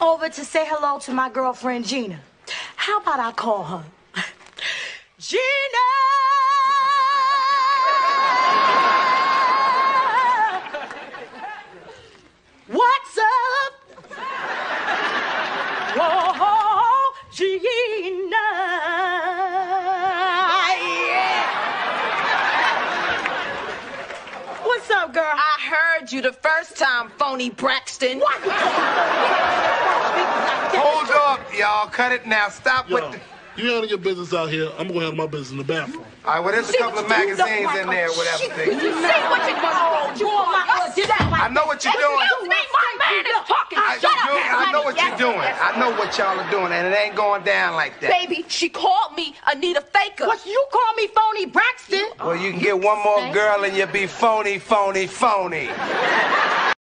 over to say hello to my girlfriend Gina. How about I call her? Gina! What's up? Whoa, Gina. Up, girl? I heard you the first time, phony Braxton. What? Hold up, y'all. Cut it now. Stop Yo, with the. you handle your business out here. I'm gonna handle my business in the bathroom. All right, well, there's a couple of magazines in there, whatever. You see what you're doing? You know what Yes, you're doing. yes. I know what y'all are doing, and it ain't going down like that. Baby, she called me Anita Faker. What you call me phony Braxton? Well, you can get one more girl and you'll be phony, phony, phony.